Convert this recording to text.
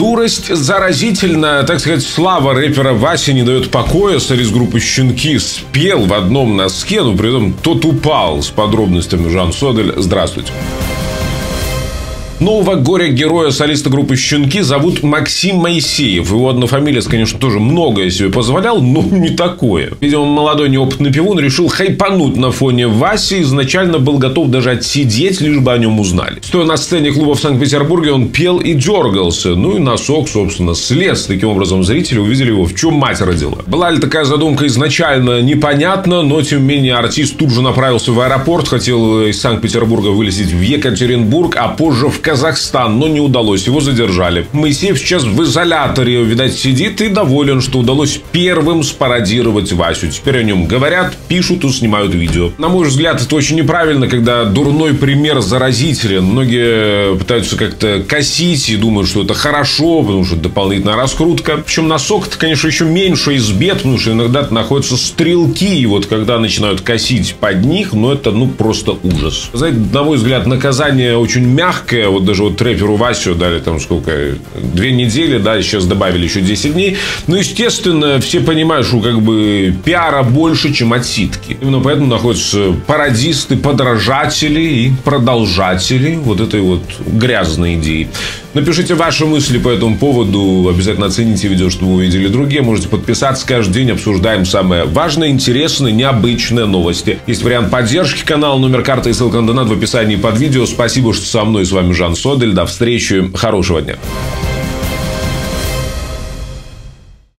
Дурость заразительна, так сказать, слава рэпера Васи не дает покоя. Солист группы «Щенки» спел в одном носке, но при этом тот упал. С подробностями Жан Содель. Здравствуйте. Нового горя-героя солиста группы «Щенки» зовут Максим Моисеев. Его однофамилец, конечно, тоже многое себе позволял, но не такое. Видимо, молодой неопытный пивун решил хайпануть на фоне Васи. Изначально был готов даже отсидеть, лишь бы о нем узнали. Стоя на сцене клуба в Санкт-Петербурге, он пел и дергался. Ну и носок, собственно, слез. Таким образом, зрители увидели его, в чем мать родила. Была ли такая задумка изначально, непонятно, но тем не менее артист тут же направился в аэропорт, хотел из Санкт-Петербурга вылететь в Екатеринбург, а позже в Казахстан, но не удалось, его задержали. Моисеев сейчас в изоляторе, видать, сидит и доволен, что удалось первым спародировать Васю. Теперь о нем говорят, пишут и снимают видео. На мой взгляд, это очень неправильно, когда дурной пример заразителен. Многие пытаются как-то косить и думают, что это хорошо, потому что дополнительная раскрутка. Причем носок это, конечно, еще меньше из бед, потому что иногда находятся стрелки, и вот когда начинают косить под них, ну это ну просто ужас. Знаете, на мой взгляд, наказание очень мягкое, вот даже вот рэперу Васю дали там сколько, две недели, да, сейчас добавили еще 10 дней. Ну, естественно, все понимают, что как бы пиара больше, чем отсидки. Именно поэтому находятся пародисты, подражатели и продолжатели вот этой вот грязной идеи. Напишите ваши мысли по этому поводу. Обязательно оцените видео, чтобы вы увидели другие. Можете подписаться. Каждый день обсуждаем самые важные, интересные, необычные новости. Есть вариант поддержки канала, номер карты и ссылка на донат в описании под видео. Спасибо, что со мной. С вами Жан Содель. До встречи. Хорошего дня.